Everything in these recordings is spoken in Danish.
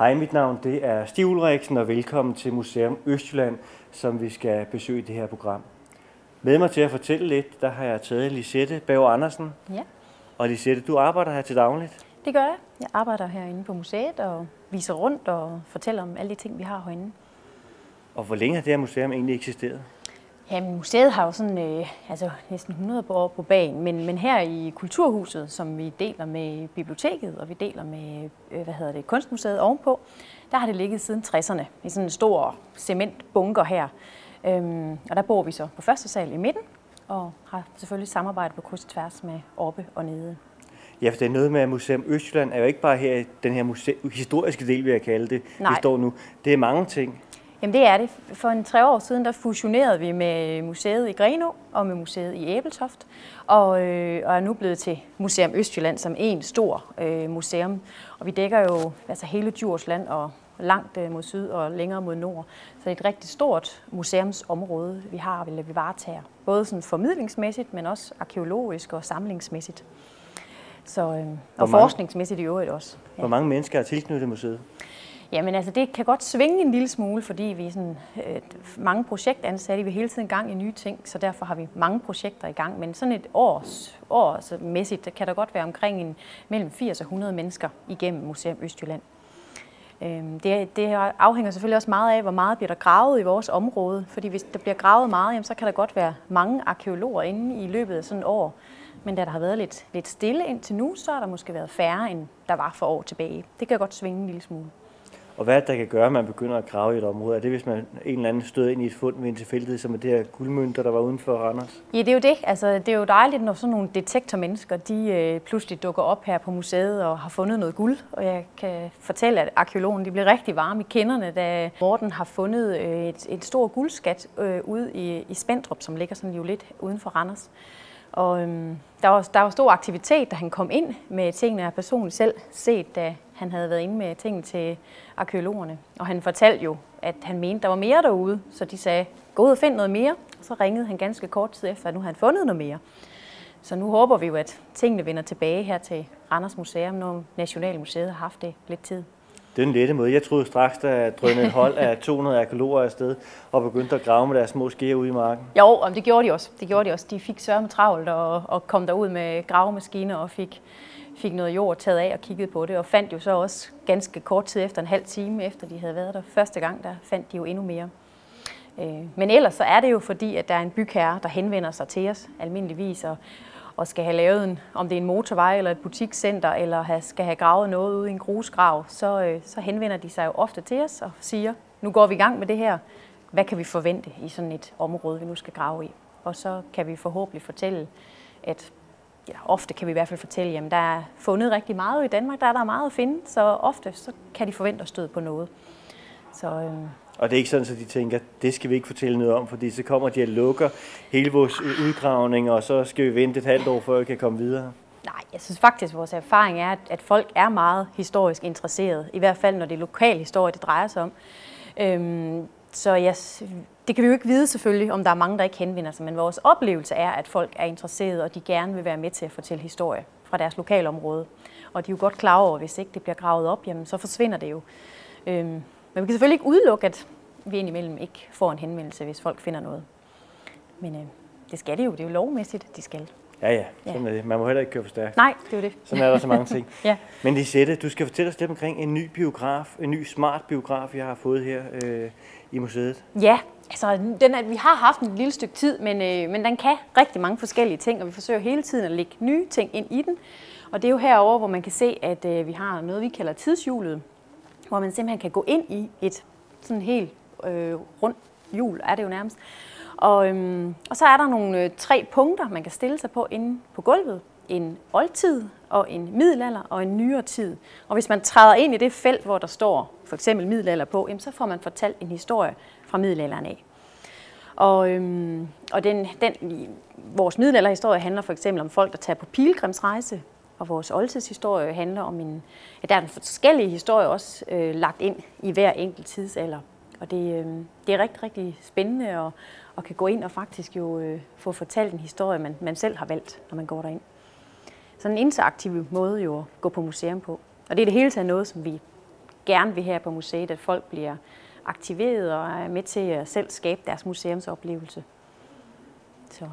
Hej, mit navn det er Stig Ulriksen, og velkommen til Museum Østjylland, som vi skal besøge i det her program. Med mig til at fortælle lidt, der har jeg taget Lisette Bauer Andersen. Ja, Og Lisette, du arbejder her til dagligt. det gør jeg. Jeg arbejder herinde på museet og viser rundt og fortæller om alle de ting, vi har herinde. Og hvor længe har det her museum egentlig eksisteret? Jamen, museet har jo sådan, øh, altså næsten 100 år på bagen, men, men her i Kulturhuset, som vi deler med biblioteket, og vi deler med, øh, hvad hedder det, Kunstmuseet ovenpå, der har det ligget siden 60'erne i sådan en stor cementbunker her. Øhm, og der bor vi så på første sal i midten, og har selvfølgelig samarbejde på kryds og tværs med oppe og nede. Ja, for det er noget med, at Museum Østjylland er jo ikke bare her i den her muse- historiske del, vil jeg kalde det, Nej. vi står nu. Det er mange ting. Jamen det er det. For en tre år siden, der fusionerede vi med museet i Grenå og med museet i Æbeltoft, og, øh, og er nu blevet til Museum Østjylland som en stor øh, museum. Og vi dækker jo altså hele Djursland og langt øh, mod syd og længere mod nord. Så det er et rigtig stort museumsområde, vi har, eller vi varetager. Både sådan formidlingsmæssigt, men også arkeologisk og samlingsmæssigt. Så, øh, og mange- forskningsmæssigt i øvrigt også. Hvor mange mennesker er tilknyttet museet? Jamen altså, det kan godt svinge en lille smule, fordi vi er sådan, øh, mange projektansatte, vi er hele tiden gang i nye ting, så derfor har vi mange projekter i gang. Men sådan et års, årsmæssigt der kan der godt være omkring en, mellem 80 og 100 mennesker igennem Museum Østjylland. Øhm, Det, det afhænger selvfølgelig også meget af, hvor meget bliver der gravet i vores område. Fordi hvis der bliver gravet meget, jamen, så kan der godt være mange arkeologer inde i løbet af sådan et år. Men da der har været lidt, lidt stille indtil nu, så har der måske været færre, end der var for år tilbage. Det kan godt svinge en lille smule. Og hvad der kan gøre, at man begynder at grave i et område? Er det, hvis man en eller anden støder ind i et fund ved en tilfældighed, som er det her guldmønter, der var uden for Randers? Ja, det er jo det. Altså, det er jo dejligt, når sådan nogle detektormennesker, de øh, pludselig dukker op her på museet og har fundet noget guld. Og jeg kan fortælle, at arkeologen de blev rigtig varme i kinderne, da Morten har fundet øh, et, et stort guldskat øh, ude i, i Spendrup, som ligger sådan jo lidt uden for Randers. Og øhm, der, var, der var stor aktivitet, da han kom ind med tingene, jeg personligt selv set, da han havde været inde med tingene til arkeologerne. Og han fortalte jo, at han mente, der var mere derude, så de sagde, gå ud og find noget mere. Og så ringede han ganske kort tid efter, at nu havde han fundet noget mere. Så nu håber vi jo, at tingene vender tilbage her til Randers Museum, når Nationalmuseet har haft det lidt tid. Det er en lette måde. Jeg troede straks, der drønede et hold af 200 arkeologer afsted og begyndte at grave med deres små skeer ude i marken. Jo, og det gjorde de også. Det gjorde de også. De fik sørme travlt og, og kom derud med gravemaskiner og fik, fik noget jord taget af og kiggede på det. Og fandt jo så også ganske kort tid efter, en halv time efter de havde været der første gang, der fandt de jo endnu mere. Øh, men ellers så er det jo fordi, at der er en bygherre, der henvender sig til os almindeligvis og, og skal have lavet en, om det er en motorvej eller et butikscenter, eller have, skal have gravet noget ude i en grusgrav, så, øh, så henvender de sig jo ofte til os og siger, nu går vi i gang med det her. Hvad kan vi forvente i sådan et område, vi nu skal grave i? Og så kan vi forhåbentlig fortælle, at ja, ofte kan vi i hvert fald fortælle, at der er fundet rigtig meget i Danmark, der er der meget at finde, så ofte så kan de forvente at støde på noget. Så, øh, Og det er ikke sådan, at de tænker, det skal vi ikke fortælle noget om, fordi så kommer de og lukker hele vores udgravning, og så skal vi vente et halvt år, før vi kan komme videre. Nej, jeg synes faktisk, at vores erfaring er, at- folk er meget historisk interesserede. I hvert fald, når det er lokal historie, det drejer sig om. Øhm, så jeg, det kan vi jo ikke vide selvfølgelig, om der er mange, der ikke henvender sig, men vores oplevelse er, at folk er interesserede, og de gerne vil være med til at fortælle historie fra deres lokalområde. Og de er jo godt klar over, at hvis ikke det bliver gravet op, jamen, så forsvinder det jo. Øhm, men vi kan selvfølgelig ikke udelukke, at vi indimellem ikke får en henvendelse, hvis folk finder noget. Men øh, det skal det jo. Det er jo lovmæssigt, de skal. Ja, ja, sådan er det. Man må heller ikke køre for stærkt. Nej, det er jo det. Sådan er der så mange ting. Ja. Men Lisette, du skal fortælle os lidt omkring en ny biograf, en ny smart biograf, jeg har fået her øh, i museet. Ja, altså den er, vi har haft en lille stykke tid, men, øh, men den kan rigtig mange forskellige ting, og vi forsøger hele tiden at lægge nye ting ind i den. Og det er jo herover, hvor man kan se, at øh, vi har noget, vi kalder tidshjulet, hvor man simpelthen kan gå ind i et sådan helt øh, rundt hjul, er det jo nærmest. Og, øhm, og så er der nogle øh, tre punkter, man kan stille sig på inde på gulvet. En oldtid, og en middelalder og en nyere tid. Og hvis man træder ind i det felt, hvor der står for eksempel middelalder på, jamen, så får man fortalt en historie fra middelalderen af. Og, øhm, og den, den, vores middelalderhistorie handler for eksempel om folk, der tager på pilgrimsrejse, og vores oldtidshistorie handler om en, ja, der er en forskellige historier også øh, lagt ind i hver enkelt tidsalder. Og det, øh, det er rigtig, rigtig spændende at, at kan gå ind og faktisk jo øh, få fortalt en historie, man, man selv har valgt, når man går derind. Sådan en interaktiv måde jo at gå på museum på. Og det er det hele taget noget, som vi gerne vil her på museet, at folk bliver aktiveret og er med til at selv skabe deres museumsoplevelse. Så.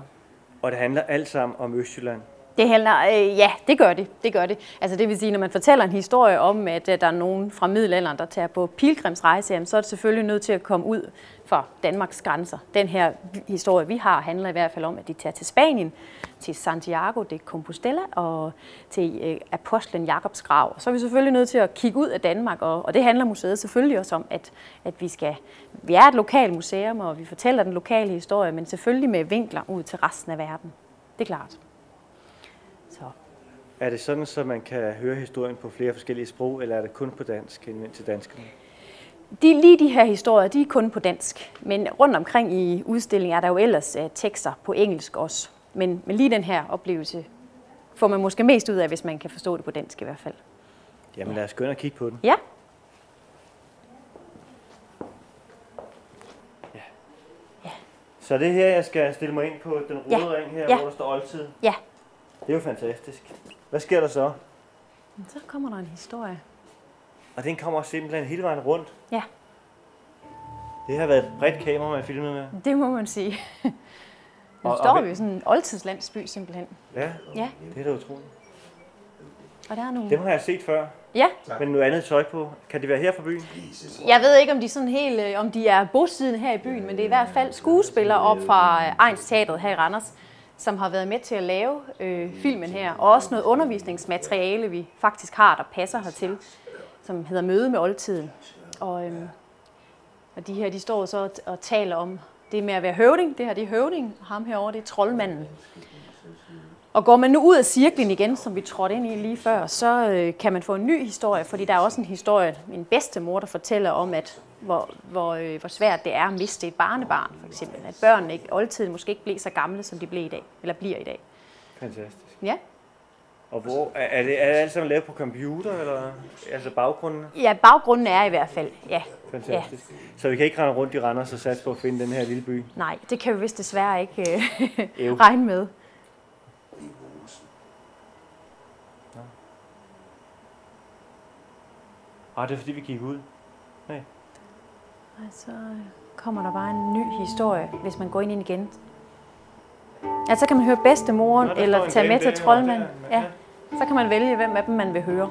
Og det handler alt sammen om Østjylland? Det handler, øh, ja, det gør det. Det gør det. Altså det vil sige, når man fortæller en historie om, at øh, der er nogen fra middelalderen, der tager på pilgrimsrejse, jamen, så er det selvfølgelig nødt til at komme ud for Danmarks grænser. Den her historie, vi har, handler i hvert fald om, at de tager til Spanien, til Santiago de Compostela og til øh, apostlen Jakobs grav. Så er vi selvfølgelig nødt til at kigge ud af Danmark, og, og det handler museet selvfølgelig også om, at, at vi skal, vi er et lokalt museum, og vi fortæller den lokale historie, men selvfølgelig med vinkler ud til resten af verden. Det er klart. Så. Er det sådan, så man kan høre historien på flere forskellige sprog, eller er det kun på dansk indvendt til danskerne? De, lige de her historier, de er kun på dansk, men rundt omkring i udstillingen er der jo ellers uh, tekster på engelsk også. Men, men lige den her oplevelse får man måske mest ud af, hvis man kan forstå det på dansk i hvert fald. Jamen lad os gå ind og kigge på den. Ja. ja. ja. Så det her, jeg skal stille mig ind på den røde ja. ring her, ja. hvor der står oldtid. Ja. Det er jo fantastisk. Hvad sker der så? Så kommer der en historie. Og den kommer simpelthen hele vejen rundt? Ja. Det har været et bredt kamera, man filmet med. Det må man sige. Nu og, står og, vi i sådan en oldtidslandsby simpelthen. Ja, ja. det er da utroligt. Og der er nogle... Dem har jeg set før. Ja. Men noget andet tøj på. Kan det være her fra byen? Jeg ved ikke, om de, sådan helt, øh, om de er bosiddende her i byen, men det er i hvert fald skuespillere op fra øh, Ejns Teatret her i Randers, som har været med til at lave øh, filmen her, og også noget undervisningsmateriale, vi faktisk har, der passer hertil, som hedder Møde med oldtiden. Og, øh, og de her, de står så og, og taler om det med at være høvding. Det her det er høvding, og ham herovre det er troldmanden. Og går man nu ud af cirklen igen, som vi trådte ind i lige før, så øh, kan man få en ny historie, fordi der er også en historie, min bedste mor, der fortæller om, at hvor, hvor, øh, hvor svært det er at miste et barnebarn, for eksempel. At børnene ikke, oldtiden måske ikke blev så gamle, som de blev i dag, eller bliver i dag. Fantastisk. Ja. Og hvor, er, det, er det alt sammen lavet på computer, eller altså baggrunden? Ja, baggrunden er i hvert fald, ja. Fantastisk. Ja. Så vi kan ikke rende rundt i Randers og satse på at finde den her lille by? Nej, det kan vi vist desværre ikke øh, regne med. Ah, det er fordi, vi gik ud. Nej. Og så kommer der bare en ny historie, hvis man går ind igen. Ja, så kan man høre bedstemoren, Nå, eller tage med til troldmanden. Ja, så kan man vælge, hvem af dem man vil høre.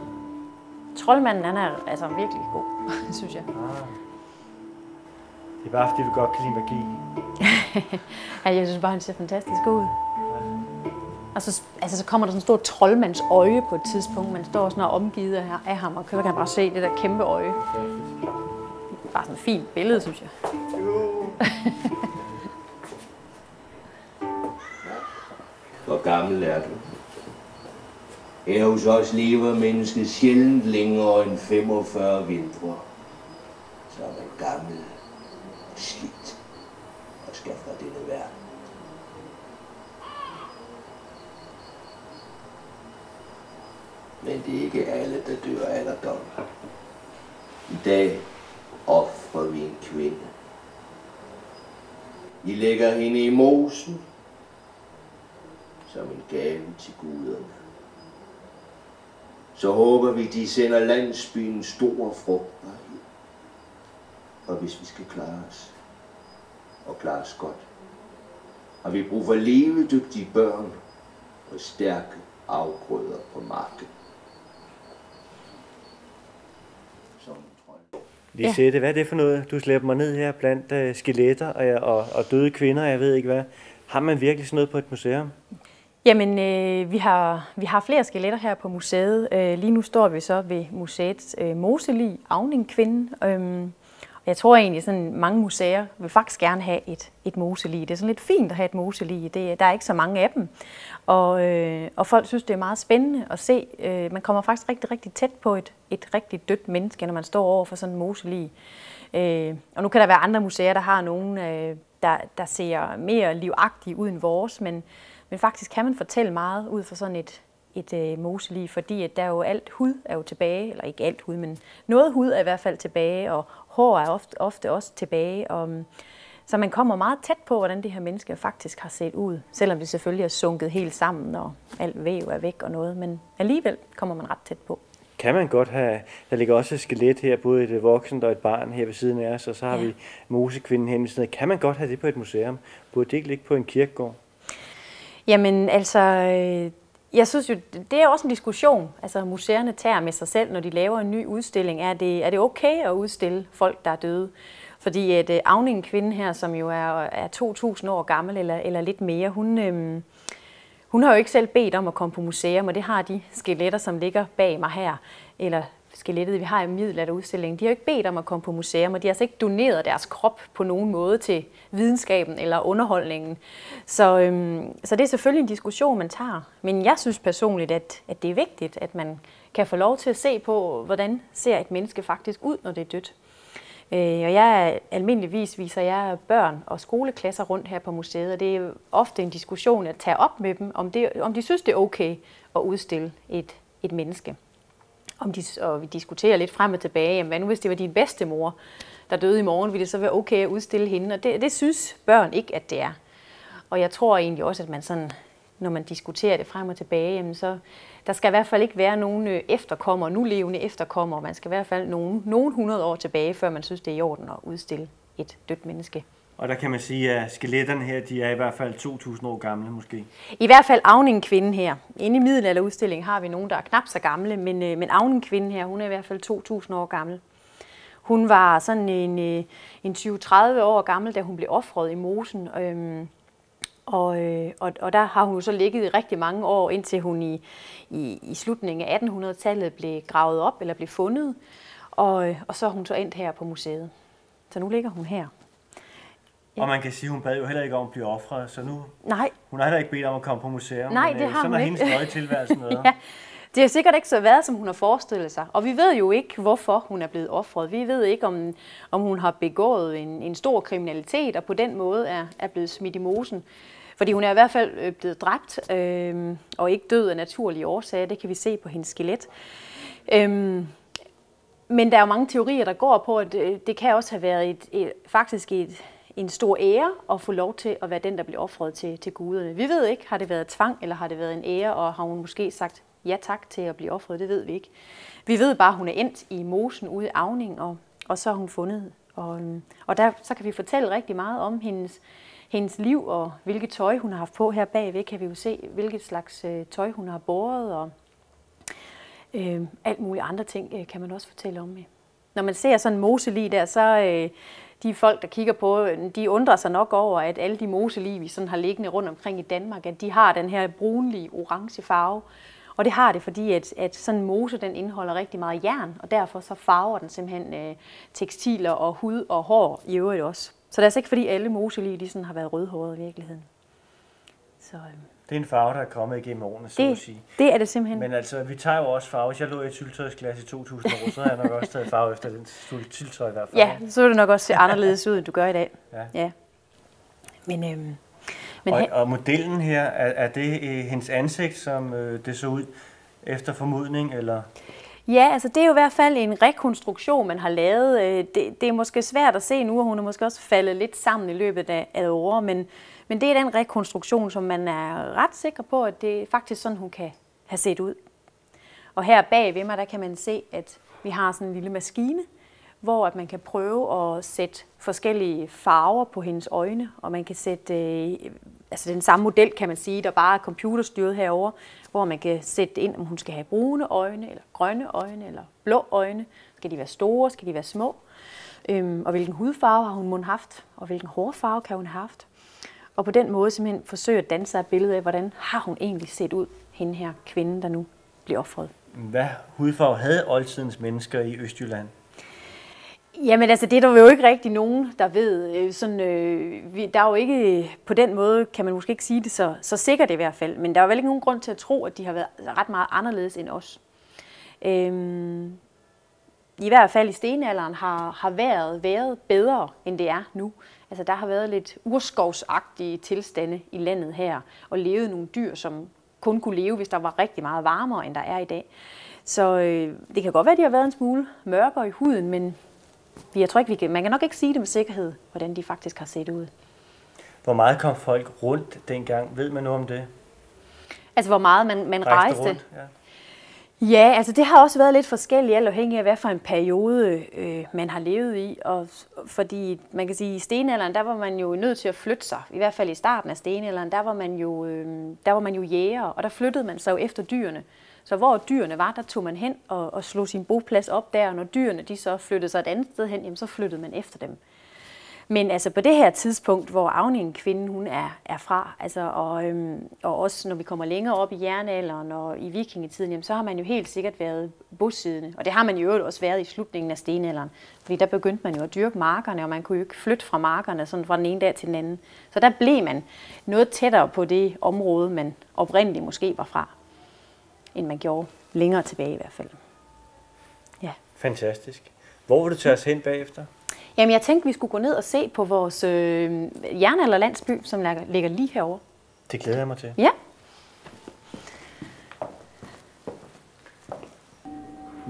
Troldmanden, han er altså virkelig god, synes jeg. Ah. Det er bare fordi, du godt kan lide magi. ja, jeg synes bare, han ser fantastisk ud. Og så, altså, så kommer der sådan en stor troldmands øje på et tidspunkt. Man står sådan og omgivet af ham, og kan man bare se det der kæmpe øje. Bare sådan et fint billede, synes jeg. Hvor gammel er du? Her hos os lever mennesket sjældent længere end 45 vintre. Så er man gammel og skidt og skal fra denne verden. Men det er ikke alle, der dør alderdom. I dag offrer vi en kvinde. I lægger hende i mosen som en gave til guderne. Så håber vi, de sender landsbyen stor frugtbarhed. Og hvis vi skal klare os, og klare os godt, har vi brug for levedygtige børn og stærke afgrøder på marken. Lisette, ja. hvad er det for noget? Du slæber mig ned her blandt uh, skeletter og, og, og døde kvinder, jeg ved ikke hvad. Har man virkelig sådan noget på et museum? Jamen, øh, vi, har, vi har flere skeletter her på museet. Øh, lige nu står vi så ved museets øh, Moselig, Avningkvinde. Kvinde. Øhm, jeg tror egentlig, at mange museer vil faktisk gerne have et, et moselig. Det er sådan lidt fint at have et moselig. Det, der er ikke så mange af dem. Og, øh, og folk synes, det er meget spændende at se. Øh, man kommer faktisk rigtig, rigtig tæt på et, et rigtig dødt menneske, når man står over for sådan en moselig. Øh, og nu kan der være andre museer, der har nogen, øh, der, der ser mere livagtige ud end vores, men, men faktisk kan man fortælle meget ud fra sådan et, et øh, moselig, fordi at der er jo alt hud er jo tilbage, eller ikke alt hud, men noget hud er i hvert fald tilbage, og hår er ofte, ofte også tilbage. Og, så man kommer meget tæt på, hvordan det her menneske faktisk har set ud, selvom det selvfølgelig er sunket helt sammen, og alt væv er væk og noget, men alligevel kommer man ret tæt på. kan man godt have, der ligger også et skelet her, både et voksent og et barn her ved siden af os, og så har ja. vi mosekvinden hen ved siden af. Kan man godt have det på et museum? Burde det ikke ligge på en kirkegård? Jamen altså, øh, jeg synes jo, det er også en diskussion, altså museerne tager med sig selv, når de laver en ny udstilling. Er det, er det okay at udstille folk, der er døde? Fordi at uh, kvinde her, som jo er, er 2.000 år gammel eller, eller lidt mere, hun, øhm, hun har jo ikke selv bedt om at komme på museum, og det har de skeletter, som ligger bag mig her, eller skelettet, vi har i middelalderudstillingen, de har jo ikke bedt om at komme på museum, og de har altså ikke doneret deres krop på nogen måde til videnskaben eller underholdningen. Så, øhm, så det er selvfølgelig en diskussion, man tager. Men jeg synes personligt, at, at det er vigtigt, at man kan få lov til at se på, hvordan ser et menneske faktisk ud, når det er dødt. Øh, og jeg almindeligvis viser jeg børn og skoleklasser rundt her på museet, og det er ofte en diskussion at tage op med dem, om, det, om de synes, det er okay at udstille et, et menneske. Om de, og vi diskuterer lidt frem og tilbage, jamen, hvad nu hvis det var din bedste mor, der døde i morgen, ville det så være okay at udstille hende? Og det, det synes børn ikke, at det er. Og jeg tror egentlig også, at man sådan, når man diskuterer det frem og tilbage, jamen så der skal i hvert fald ikke være nogen efterkommere, efterkommer, nu levende efterkommer. Man skal i hvert fald nogen, nogen 100 år tilbage, før man synes, det er i orden at udstille et dødt menneske. Og der kan man sige, at skeletterne her, de er i hvert fald 2.000 år gamle måske. I hvert fald Avning kvinden her. Inde i middelalderudstillingen har vi nogen, der er knap så gamle, men, øh, men Avning kvinden her, hun er i hvert fald 2.000 år gammel. Hun var sådan en, øh, en 20-30 år gammel, da hun blev offret i mosen. Øhm, og, øh, og, og der har hun så ligget i rigtig mange år, indtil hun i, i, i slutningen af 1800-tallet blev gravet op eller blev fundet. Og, og så er hun så endt her på museet. Så nu ligger hun her. Ja. Og man kan sige, at hun bad jo heller ikke om at blive offret, så nu... Nej. Hun har heller ikke bedt om at komme på museum. Nej, det øh, har sådan hun ikke. hendes tilværelse noget. ja. Det har sikkert ikke så været, som hun har forestillet sig. Og vi ved jo ikke, hvorfor hun er blevet offret. Vi ved ikke, om, om hun har begået en, en stor kriminalitet, og på den måde er, er blevet smidt i mosen. Fordi hun er i hvert fald øh, blevet dræbt, øh, og ikke død af naturlige årsager. Det kan vi se på hendes skelet. Øh, men der er jo mange teorier, der går på, at øh, det kan også have været et, et, faktisk et, en stor ære at få lov til at være den, der bliver offret til, til guderne. Vi ved ikke, har det været tvang, eller har det været en ære, og har hun måske sagt ja tak til at blive offret, det ved vi ikke. Vi ved bare, at hun er endt i mosen ude i Avning, og, og så har hun fundet. Og, øhm, og der, så kan vi fortælle rigtig meget om hendes, hendes liv, og hvilket tøj hun har haft på. Her bagved kan vi jo se, hvilket slags øh, tøj hun har båret, og øh, alt muligt andre ting øh, kan man også fortælle om. Når man ser sådan en moselig der, så øh, de folk, der kigger på, øh, de undrer sig nok over, at alle de moseliv, vi sådan har liggende rundt omkring i Danmark, at de har den her brunlige, orange farve. Og det har det, fordi at, at sådan en mose, den indeholder rigtig meget jern, og derfor så farver den simpelthen øh, tekstiler og hud og hår i øvrigt også. Så det er altså ikke, fordi alle moseliv de sådan har været rødhårede i virkeligheden. Så, øh. Det er en farve, der er kommet igennem årene, så det, at sige. Det er det simpelthen. Men altså, vi tager jo også farve. Hvis jeg lå i et syltøjsglas i 2000 år, så har jeg nok også taget farve efter den syltøj i hvert fald. Ja, så vil det nok også se anderledes ud, end du gør i dag. Ja. ja. Men, øhm, men og, og modellen her, er, er det øh, hendes ansigt, som øh, det så ud efter formodning, eller? Ja, altså det er jo i hvert fald en rekonstruktion, man har lavet. Øh, det, det er måske svært at se nu, og hun er måske også faldet lidt sammen i løbet af, af året, men, men det er den rekonstruktion, som man er ret sikker på, at det er faktisk sådan, hun kan have set ud. Og her bag ved mig, der kan man se, at vi har sådan en lille maskine, hvor at man kan prøve at sætte forskellige farver på hendes øjne, og man kan sætte, øh, altså den samme model kan man sige, der bare er computerstyret herover, hvor man kan sætte ind, om hun skal have brune øjne, eller grønne øjne, eller blå øjne. Skal de være store, skal de være små? Øhm, og hvilken hudfarve har hun mund haft, og hvilken hårfarve kan hun have haft? Og på den måde simpelthen forsøge at danse et billede af, hvordan har hun egentlig set ud, hende her kvinde, der nu bliver offret. Hvad hudfarve havde oldtidens mennesker i Østjylland? Jamen altså, det er der jo ikke rigtig nogen, der ved. Sådan, øh, vi, der er jo ikke, på den måde kan man måske ikke sige det så, så sikkert i hvert fald, men der er vel ikke nogen grund til at tro, at de har været ret meget anderledes end os. Øhm, I hvert fald i stenalderen har, har været været bedre, end det er nu. Altså, der har været lidt urskovsagtige tilstande i landet her, og levet nogle dyr, som kun kunne leve, hvis der var rigtig meget varmere, end der er i dag. Så øh, det kan godt være, at de har været en smule mørkere i huden, men jeg tror ikke, vi kan, man kan nok ikke sige det med sikkerhed, hvordan de faktisk har set ud. Hvor meget kom folk rundt dengang? Ved man noget om det? Altså, hvor meget man, man rejste? rejste? Rundt, Ja, Ja, altså det har også været lidt forskelligt, alt afhængig af, hvad for en periode øh, man har levet i. Og, fordi man kan sige, at i stenalderen, der var man jo nødt til at flytte sig. I hvert fald i starten af stenalderen, der var man jo, øh, der var man jo jæger, og der flyttede man sig jo efter dyrene. Så hvor dyrene var, der tog man hen og, og slog sin boplads op der, og når dyrene de så flyttede sig et andet sted hen, jamen, så flyttede man efter dem. Men altså på det her tidspunkt, hvor Avningen kvinden hun er, er fra, altså, og, øhm, og også når vi kommer længere op i jernalderen og i vikingetiden, jamen, så har man jo helt sikkert været bosiddende. Og det har man jo også været i slutningen af stenalderen. Fordi der begyndte man jo at dyrke markerne, og man kunne jo ikke flytte fra markerne sådan fra den ene dag til den anden. Så der blev man noget tættere på det område, man oprindeligt måske var fra, end man gjorde længere tilbage i hvert fald. Ja. Fantastisk. Hvor vil du tage os hen bagefter? Jamen, jeg tænkte, vi skulle gå ned og se på vores øh, jernalderlandsby, som ligger lige herovre. Det glæder jeg mig til. Ja.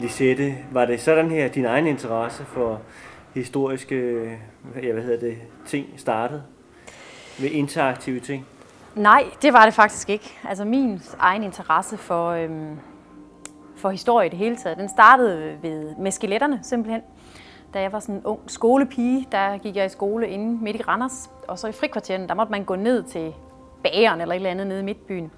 Lisette, var det sådan her, din egen interesse for historiske ja, hvad hedder det, ting startede? Ved interaktive ting? Nej, det var det faktisk ikke. Altså min egen interesse for, øhm, for historie i det hele taget, den startede ved, med skeletterne simpelthen da jeg var sådan en ung skolepige, der gik jeg i skole inde midt i Randers. Og så i frikvarteren, der måtte man gå ned til bageren eller et eller andet nede i midtbyen.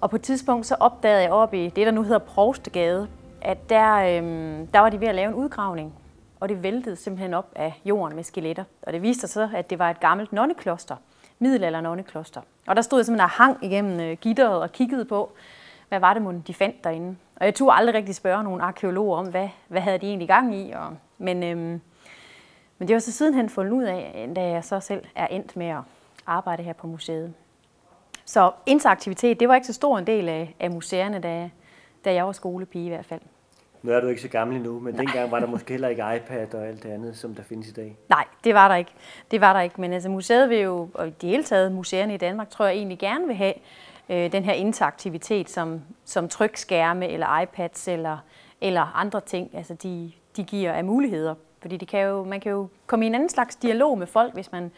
Og på et tidspunkt så opdagede jeg op i det, der nu hedder Provstegade, at der, øhm, der var de ved at lave en udgravning. Og det væltede simpelthen op af jorden med skeletter. Og det viste sig så, at det var et gammelt nonnekloster, middelalder nonnekloster. Og der stod jeg simpelthen og hang igennem øh, gitteret og kiggede på, hvad var det, de fandt derinde. Og jeg turde aldrig rigtig spørge nogle arkeologer om, hvad, hvad havde de egentlig gang i, og men, øhm, men det var så sidenhen fundet ud af, da jeg så selv er endt med at arbejde her på museet. Så interaktivitet, det var ikke så stor en del af, af museerne, da, da jeg var skolepige i hvert fald. Nu er du ikke så gammel endnu, men Nej. dengang var der måske heller ikke iPad og alt det andet, som der findes i dag. Nej, det var der ikke. Det var der ikke. Men altså, museet vil jo, og i det hele taget museerne i Danmark, tror jeg egentlig gerne vil have øh, den her interaktivitet som, som trykskærme eller iPads eller, eller andre ting. Altså de, de giver af muligheder. Fordi det kan jo, man kan jo komme i en anden slags dialog med folk, hvis, man,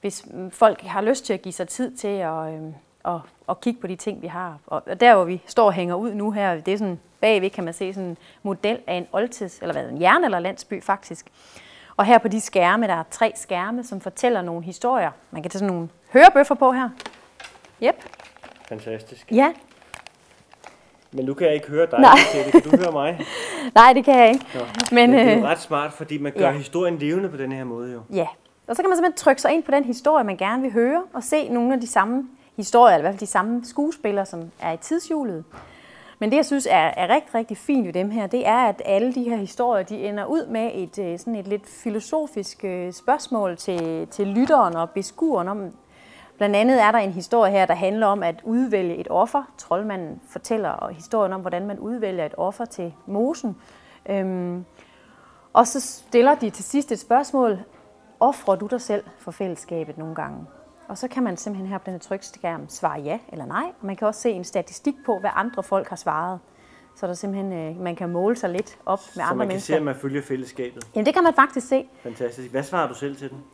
hvis folk har lyst til at give sig tid til at, øh, at, at kigge på de ting, vi har. Og der, hvor vi står og hænger ud nu her, det er sådan bagved, kan man se sådan en model af en oldtids, eller hvad, en jern- eller landsby faktisk. Og her på de skærme, der er tre skærme, som fortæller nogle historier. Man kan tage sådan nogle hørebøffer på her. Yep. Fantastisk. Ja, men nu kan jeg ikke høre dig, Nej. Kan du høre mig? Nej, det kan jeg ikke. Nå. Men, Men det er jo øh, ret smart, fordi man gør ja. historien levende på den her måde jo. Ja, og så kan man simpelthen trykke sig ind på den historie, man gerne vil høre, og se nogle af de samme historier, eller i hvert fald de samme skuespillere, som er i tidshjulet. Men det, jeg synes er, er rigtig, rigtig fint ved dem her, det er, at alle de her historier, de ender ud med et, øh, sådan et lidt filosofisk øh, spørgsmål til, til lytteren og beskueren om, Blandt andet er der en historie her, der handler om at udvælge et offer. Troldmanden fortæller historien om, hvordan man udvælger et offer til mosen. Øhm, og så stiller de til sidst et spørgsmål. Offrer du dig selv for fællesskabet nogle gange? Og så kan man simpelthen her på den trykskærm svare ja eller nej. Og man kan også se en statistik på, hvad andre folk har svaret. Så der simpelthen, øh, man kan måle sig lidt op med så andre mennesker. Så man kan se, at man følger fællesskabet? Jamen det kan man faktisk se. Fantastisk. Hvad svarer du selv til den?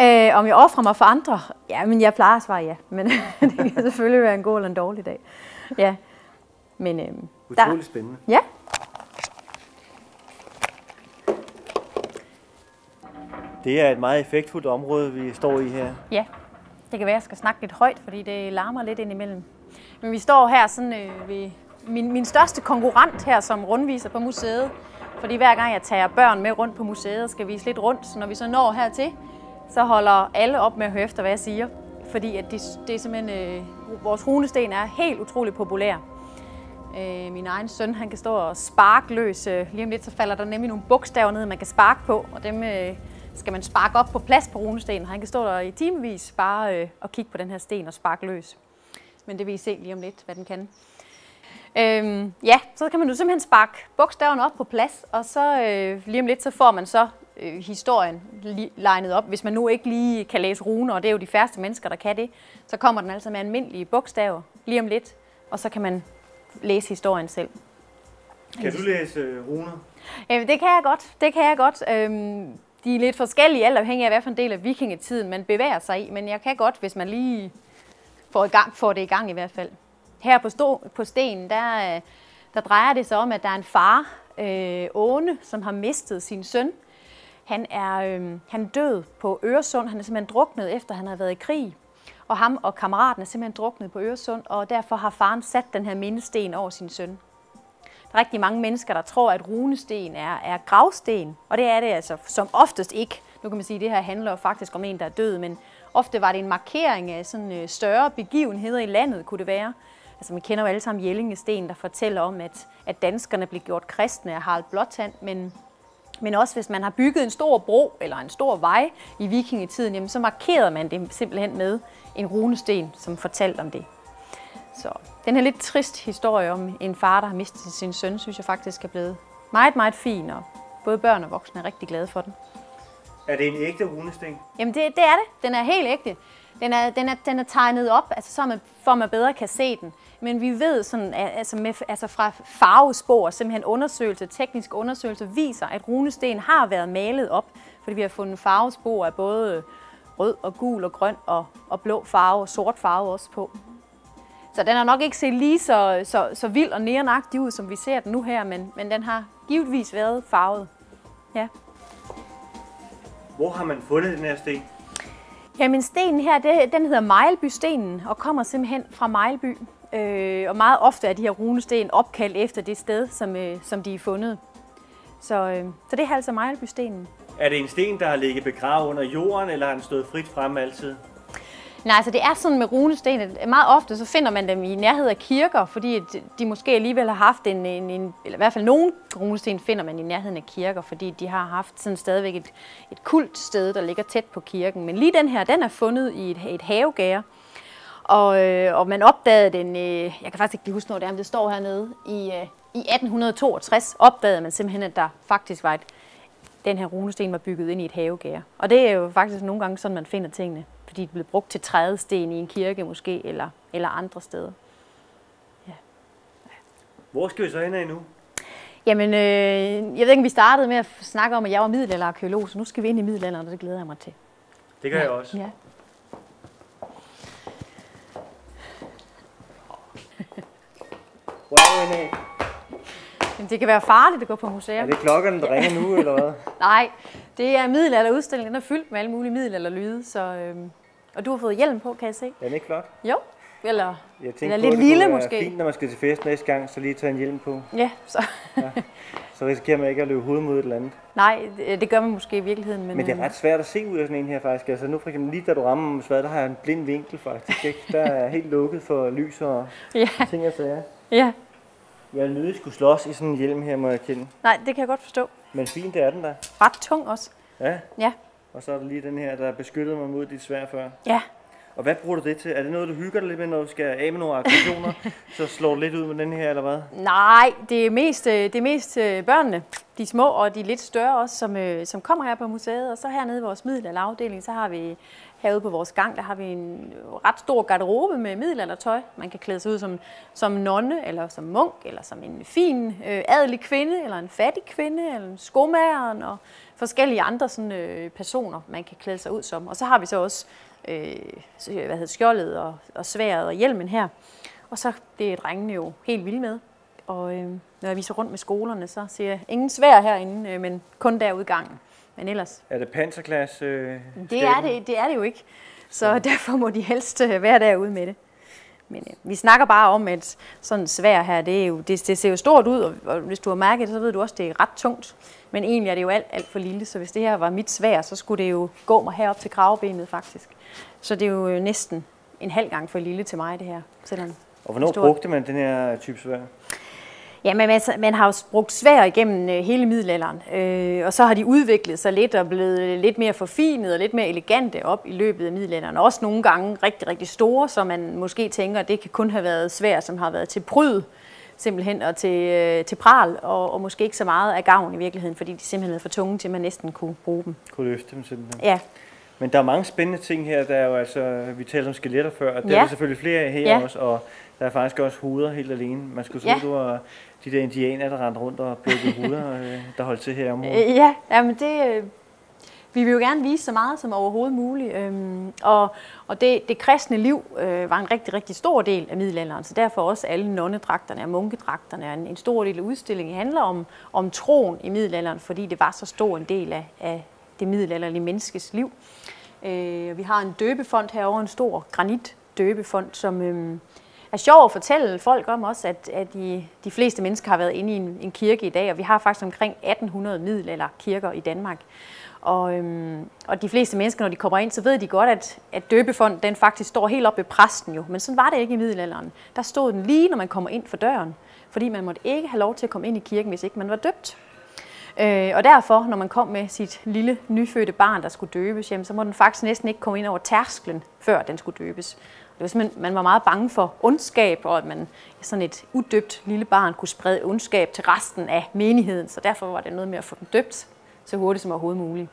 Øh, om jeg offrer mig for andre? Ja, men jeg plejer at svare ja. Men det kan selvfølgelig være en god eller en dårlig dag. Ja. Men, øh, Utrolig der... spændende. Ja. Det er et meget effektfuldt område, vi står i her. Ja, det kan være, at jeg skal snakke lidt højt, fordi det larmer lidt indimellem. Men vi står her sådan øh, ved min, min største konkurrent her som rundviser på museet. Fordi hver gang jeg tager børn med rundt på museet, skal vise lidt rundt. Så når vi så når hertil, så holder alle op med at høre efter, hvad jeg siger. Fordi at det, det er simpelthen, øh, vores runesten er helt utrolig populær. Øh, min egen søn, han kan stå og sparke løs. Øh, lige om lidt, så falder der nemlig nogle bogstaver ned, man kan sparke på, og dem øh, skal man sparke op på plads på runestenen. Han kan stå der i timevis bare øh, og kigge på den her sten og sparke løs. Men det vil I se lige om lidt, hvad den kan. Øhm, ja, så kan man jo simpelthen sparke bogstaverne op på plads, og så øh, lige om lidt, så får man så øh, historien legnet op. Hvis man nu ikke lige kan læse runer, og det er jo de færreste mennesker, der kan det, så kommer den altså med almindelige bogstaver lige om lidt, og så kan man læse historien selv. Kan du læse øh, runer? Jamen, det kan jeg godt. Det kan jeg godt. Øhm, de er lidt forskellige, alt afhængig af, hvad for en del af vikingetiden man bevæger sig i, men jeg kan godt, hvis man lige får, i gang, får det i gang i hvert fald. Her på, stå, på stenen, der, der drejer det sig om, at der er en far, øh, Åne, som har mistet sin søn. Han er, øh, han er død på Øresund. Han er simpelthen druknet, efter han har været i krig. Og ham og kammeraten er simpelthen druknet på Øresund, og derfor har faren sat den her mindesten over sin søn. Der er rigtig mange mennesker, der tror, at runesten er, er gravsten, og det er det altså som oftest ikke. Nu kan man sige, at det her handler faktisk om en, der er død, men ofte var det en markering af sådan øh, større begivenheder i landet, kunne det være. Altså, man kender jo alle sammen Jellingesten, der fortæller om, at, at danskerne blev gjort kristne af Harald Blåtand, men, men også hvis man har bygget en stor bro eller en stor vej i vikingetiden, jamen, så markerede man det simpelthen med en runesten, som fortalte om det. Så den her lidt trist historie om en far, der har mistet sin søn, synes jeg faktisk er blevet meget, meget fin, og både børn og voksne er rigtig glade for den. Er det en ægte runesten? Jamen det, det er det. Den er helt ægte. Den er, den er, den er tegnet op, altså så man, for man bedre kan se den. Men vi ved sådan, altså, med, altså fra farvespor, simpelthen undersøgelse, teknisk undersøgelse, viser, at runesten har været malet op, fordi vi har fundet farvespor af både rød og gul og grøn og, og blå farve og sort farve også på. Så den har nok ikke set lige så, så, så vild og nærenagtig ud, som vi ser den nu her, men, men den har givetvis været farvet. Ja. Hvor har man fundet den her sten? Jamen stenen her, det, den hedder Mejlby-stenen og kommer simpelthen fra Mejlby. Øh, og meget ofte er de her runesten opkaldt efter det sted, som, øh, som de er fundet. Så, øh, så det er altså Mejlby-stenen. Er det en sten, der har ligget begravet under jorden, eller har den stået frit frem altid? Nej, altså det er sådan med runesten, at meget ofte så finder man dem i nærhed af kirker, fordi de måske alligevel har haft en, en, en eller i hvert fald nogle runesten finder man i nærheden af kirker, fordi de har haft sådan stadigvæk et, et kult sted, der ligger tæt på kirken. Men lige den her, den er fundet i et, et havegær, og, øh, og man opdagede den, øh, jeg kan faktisk ikke huske, når det er, men det står hernede, i, øh, i 1862 opdagede man simpelthen, at der faktisk var et, den her runesten var bygget ind i et havegær. Og det er jo faktisk nogle gange sådan, man finder tingene fordi det blev brugt til trædesten i en kirke måske, eller, eller andre steder. Ja. Hvor skal vi så hen af nu? Jamen, øh, jeg ved ikke, om vi startede med at snakke om, at jeg var middelalderarkeolog, så nu skal vi ind i middelalderen, og det glæder jeg mig til. Det gør ja. jeg også. Ja. Er vi Jamen, det kan være farligt at gå på museum. Er det klokkerne, der ringer nu, eller hvad? Nej, det er middelalderudstillingen. Den er fyldt med alle mulige middelalderlyde, så øhm, og du har fået hjelm på, kan jeg se. Er den ikke flot? Jo. Eller, jeg eller lidt lille det måske. fint, når man skal til fest næste gang, så lige tage en hjelm på. Ja, så. ja. Så risikerer man ikke at løbe hovedet mod et eller andet. Nej, det, gør man måske i virkeligheden. Men, men det er øh, ret svært at se ud af sådan en her faktisk. Altså nu for eksempel lige da du rammer svært, der har jeg en blind vinkel faktisk. Ikke? Der er helt lukket for lys og ja. ting og sager. Ja. Jeg nødig skulle slås i sådan en hjelm her, må jeg kende. Nej, det kan jeg godt forstå. Men fint, det er den der. Ret tung også. Ja. Ja. Og så er der lige den her, der beskyttede mig mod dit svær før. Ja, og hvad bruger du det til? Er det noget, du hygger dig lidt med, når du skal af med nogle aktioner? så slår du lidt ud med den her, eller hvad? Nej, det er mest, øh, det er mest øh, børnene, de små og de lidt større også, som, øh, som kommer her på museet. Og så hernede i vores middelalderafdeling, så har vi herude på vores gang, der har vi en ret stor garderobe med middelaldertøj. Man kan klæde sig ud som, som nonne, eller som munk, eller som en fin øh, adelig kvinde, eller en fattig kvinde, eller en skomageren, og forskellige andre sådan, øh, personer, man kan klæde sig ud som. Og så har vi så også øh, hvad hedder, skjoldet og, og sværet og hjelmen her. Og så det er drengene jo helt vilde med. Og øh, når jeg viser rundt med skolerne, så siger jeg, ingen svær herinde, øh, men kun derudgangen. Men ellers... Er det panserklasse? Øh, det, er det, det er det jo ikke. Så ja. derfor må de helst øh, være derude med det. Men øh, vi snakker bare om, at sådan svær her, det, er jo, det, det ser jo stort ud, og, og hvis du har mærket det, så ved du også, at det er ret tungt. Men egentlig er det jo alt, alt for lille, så hvis det her var mit svær, så skulle det jo gå mig herop til kravbenet faktisk. Så det er jo øh, næsten en halv gang for lille til mig, det her. Selvom og hvornår stort. brugte man den her type svær? Ja, men altså, man har jo brugt svær igennem øh, hele middelalderen, øh, og så har de udviklet sig lidt og blevet lidt mere forfinet og lidt mere elegante op i løbet af middelalderen. Også nogle gange rigtig, rigtig store, så man måske tænker, at det kan kun have været svær, som har været til pryd simpelthen og til, øh, til pral, og, og måske ikke så meget af gavn i virkeligheden, fordi de simpelthen er for tunge til, at man næsten kunne bruge dem. Kunne løfte dem simpelthen. Ja. Men der er mange spændende ting her. Der er jo altså, vi talte om skeletter før, og der ja. er selvfølgelig flere af her ja. også, og der er faktisk også hoveder helt alene. Man skulle tro, ja. du var de der indianer, der rendte rundt og plukkede hoveder, øh, der holdt til her i området. Ja, men det, øh, vi vil jo gerne vise så meget som overhovedet muligt. Øhm, og og det, det kristne liv øh, var en rigtig, rigtig stor del af middelalderen, så derfor også alle nonnedragterne og munkedragterne. En, en stor del af udstillingen handler om, om troen i middelalderen, fordi det var så stor en del af, af det middelalderlige menneskes liv. Øh, vi har en døbefond herovre, en stor granit døbefond, som øh, er sjov at fortælle folk om også, at, at de, de fleste mennesker har været inde i en, en kirke i dag, og vi har faktisk omkring 1800 middelalderkirker i Danmark. Og, øhm, og de fleste mennesker, når de kommer ind, så ved de godt, at, at døbefonden den faktisk står helt oppe ved præsten jo. Men sådan var det ikke i middelalderen. Der stod den lige, når man kommer ind for døren. Fordi man måtte ikke have lov til at komme ind i kirken, hvis ikke man var døbt. Øh, og derfor, når man kom med sit lille nyfødte barn, der skulle døbes, jamen, så må den faktisk næsten ikke komme ind over tærsklen, før den skulle døbes. Det var simpelthen, man var meget bange for ondskab, og at man sådan et udøbt lille barn kunne sprede ondskab til resten af menigheden. Så derfor var det noget med at få den døbt så hurtigt som overhovedet muligt.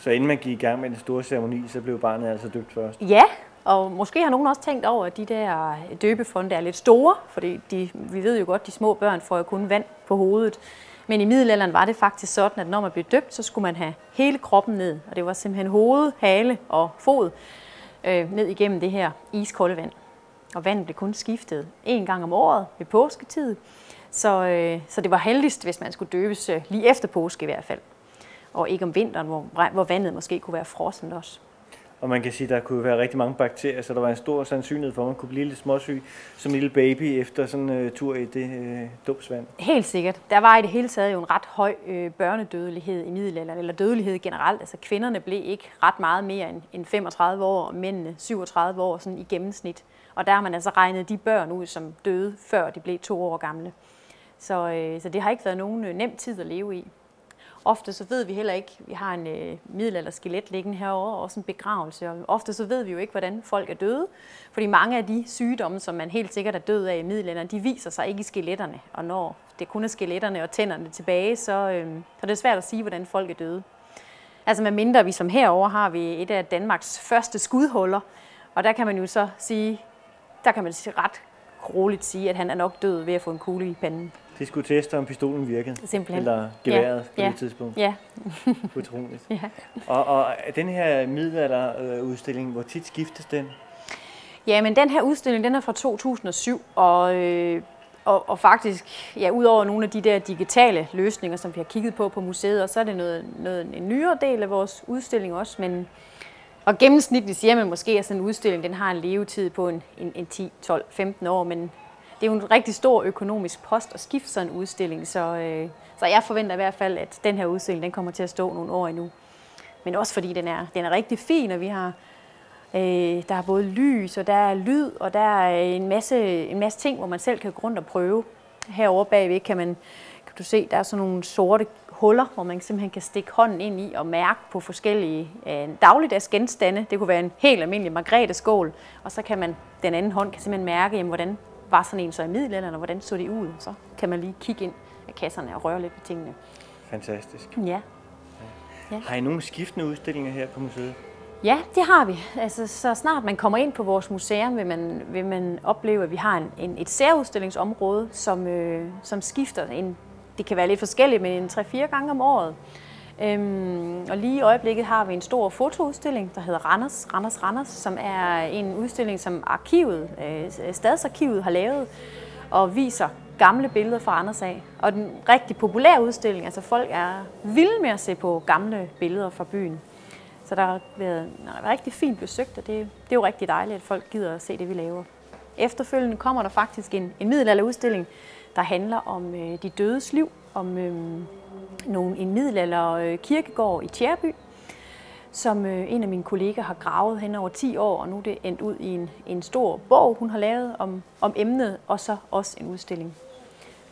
Så inden man gik i gang med den store ceremoni, så blev barnet altså døbt først? Ja, og måske har nogen også tænkt over, at de der døbefonde er lidt store, fordi de, vi ved jo godt, at de små børn får jo kun vand på hovedet. Men i middelalderen var det faktisk sådan, at når man blev døbt, så skulle man have hele kroppen ned. Og det var simpelthen hoved, hale og fod øh, ned igennem det her iskolde vand. Og vandet blev kun skiftet en gang om året ved påsketid. Så, øh, så det var heldigst, hvis man skulle døbes øh, lige efter påske i hvert fald og ikke om vinteren, hvor, hvor vandet måske kunne være frossent også. Og man kan sige, at der kunne være rigtig mange bakterier, så der var en stor sandsynlighed for, at man kunne blive lidt småsyg som lille baby efter sådan en uh, tur i det øh, uh, dåbsvand. Helt sikkert. Der var i det hele taget jo en ret høj øh, børnedødelighed i middelalderen, eller dødelighed generelt. Altså kvinderne blev ikke ret meget mere end, end 35 år, og mændene 37 år sådan i gennemsnit. Og der har man altså regnet de børn ud, som døde, før de blev to år gamle. Så, øh, så det har ikke været nogen øh, nem tid at leve i. Ofte så ved vi heller ikke, vi har en øh, middelalder skelet liggende herovre, og også en begravelse, og ofte så ved vi jo ikke, hvordan folk er døde, fordi mange af de sygdomme, som man helt sikkert er død af i middelalderen, de viser sig ikke i skeletterne, og når det kun er skeletterne og tænderne tilbage, så, øh, så er det svært at sige, hvordan folk er døde. Altså med mindre vi som herover har vi et af Danmarks første skudhuller, og der kan man jo så sige, der kan man ret roligt sige, at han er nok død ved at få en kugle i panden. De skulle teste, om pistolen virkede. Simpelthen. Eller geværet ja. på ja. det tidspunkt. Ja. Utroligt. ja. Og, og den her middelalderudstilling, hvor tit skiftes den? Ja, men den her udstilling, den er fra 2007, og, øh, og, og faktisk, ja, udover nogle af de der digitale løsninger, som vi har kigget på på museet, og så er det noget, noget, en nyere del af vores udstilling også, men og gennemsnitligt siger man måske, at sådan en udstilling den har en levetid på en, en, en 10, 12, 15 år, men det er jo en rigtig stor økonomisk post at skifte sådan en udstilling, så, øh, så jeg forventer i hvert fald, at den her udstilling den kommer til at stå nogle år endnu. Men også fordi den er, den er rigtig fin, og vi har øh, der er både lys, og der er lyd, og der er en masse, en masse ting, hvor man selv kan gå rundt og prøve. Herovre bagved kan man kan du se, der er sådan nogle sorte huller, hvor man simpelthen kan stikke hånden ind i og mærke på forskellige øh, dagligdags genstande. Det kunne være en helt almindelig margrethe-skål, og så kan man, den anden hånd kan simpelthen mærke, jamen, hvordan var sådan en så i middelalderen, og hvordan så det ud? Så kan man lige kigge ind af kasserne og røre lidt ved tingene. Fantastisk. Ja. ja. Har I nogle skiftende udstillinger her på museet? Ja, det har vi. Altså, så snart man kommer ind på vores museum, vil man, vil man opleve, at vi har en, en, et særudstillingsområde, som, øh, som skifter. En, det kan være lidt forskelligt, men en 3-4 gange om året. Øhm, og lige i øjeblikket har vi en stor fotoudstilling, der hedder Randers, Randers Randers, som er en udstilling, som arkivet, øh, Stadsarkivet har lavet, og viser gamle billeder fra Randers af. Og den rigtig populær udstilling, altså folk er vilde med at se på gamle billeder fra byen. Så der har været rigtig fint besøgt, og det, det er jo rigtig dejligt, at folk gider at se det, vi laver. Efterfølgende kommer der faktisk en, en middelalderudstilling, der handler om øh, de dødes liv, om øh, nogle, en middelalder øh, kirkegård i Tjærby, som øh, en af mine kolleger har gravet hen over 10 år, og nu er det endt ud i en, en stor bog, hun har lavet om, om emnet, og så også en udstilling.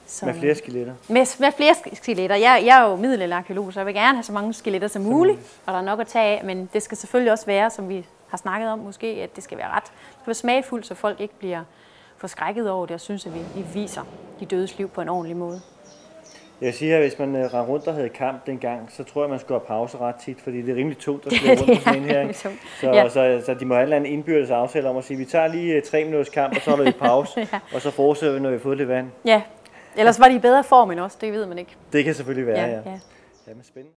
Så, med flere skeletter? Med, med flere skeletter. Jeg, jeg er jo middelalderarkeolog, så jeg vil gerne have så mange skeletter som, som muligt, og der er nok at tage af, men det skal selvfølgelig også være, som vi har snakket om måske, at det skal være ret det skal være smagfuldt, så folk ikke bliver forskrækket over det, og synes, at vi, vi viser de dødes liv på en ordentlig måde. Jeg siger, at hvis man uh, rendte rundt og havde kamp dengang, så tror jeg, man skulle have pause ret tit, fordi det er rimelig tungt at slå rundt på sådan en her. Så, ja. så, så, de må have en indbyrdes aftale om at sige, at vi tager lige uh, tre minutters kamp, og så holder vi pause, ja. og så fortsætter vi, når vi har fået lidt vand. Ja, ellers var de i bedre form end os, det ved man ikke. Det kan selvfølgelig være, ja. ja. ja. Jamen, spændende.